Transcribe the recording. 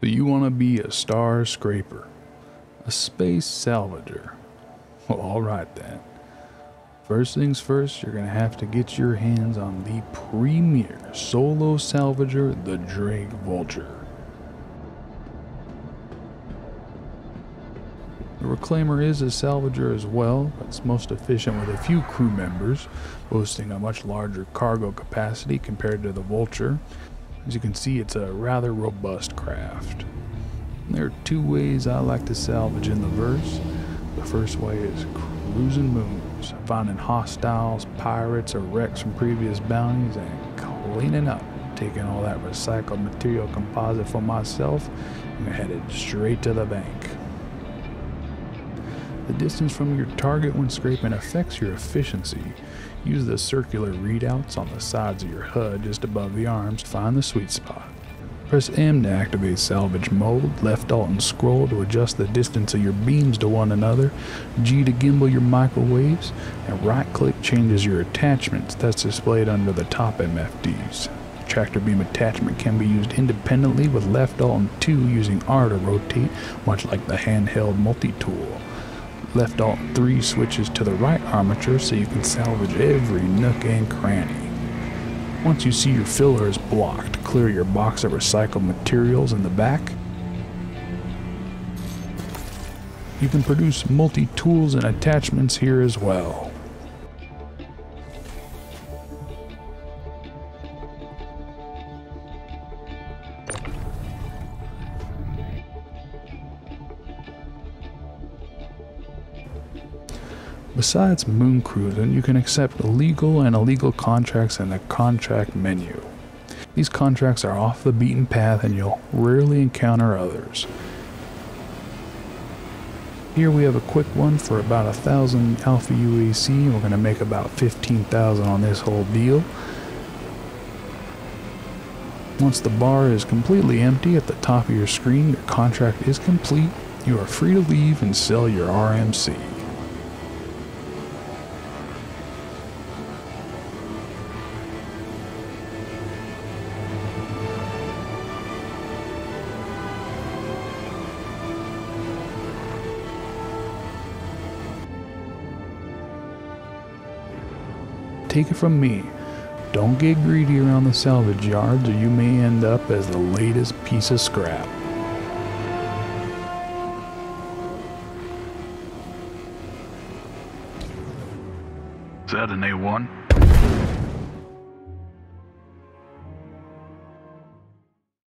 Do you want to be a star scraper? A space salvager? Well, alright then. First things first, you're going to have to get your hands on the premier solo salvager, the Drake Vulture. The Reclaimer is a salvager as well, but it's most efficient with a few crew members, boasting a much larger cargo capacity compared to the Vulture. As you can see, it's a rather robust craft. There are two ways I like to salvage in the verse. The first way is cruising moons, finding hostiles, pirates, or wrecks from previous bounties, and cleaning up, taking all that recycled material composite for myself, and headed straight to the bank. The distance from your target when scraping affects your efficiency. Use the circular readouts on the sides of your HUD just above the arms to find the sweet spot. Press M to activate salvage mode, left alt and scroll to adjust the distance of your beams to one another, G to gimbal your microwaves, and right click changes your attachments that's displayed under the top MFDs. The Tractor beam attachment can be used independently with left alt and 2 using R to rotate, much like the handheld multi-tool. Left all 3 switches to the right armature so you can salvage every nook and cranny. Once you see your filler is blocked, clear your box of recycled materials in the back. You can produce multi-tools and attachments here as well. Besides moon cruising, you can accept legal and illegal contracts in the contract menu. These contracts are off the beaten path and you'll rarely encounter others. Here we have a quick one for about a thousand Alpha UEC. We're going to make about 15,000 on this whole deal. Once the bar is completely empty at the top of your screen, your contract is complete. You are free to leave and sell your RMC. Take it from me, don't get greedy around the salvage yards or you may end up as the latest piece of scrap. Is that an A1?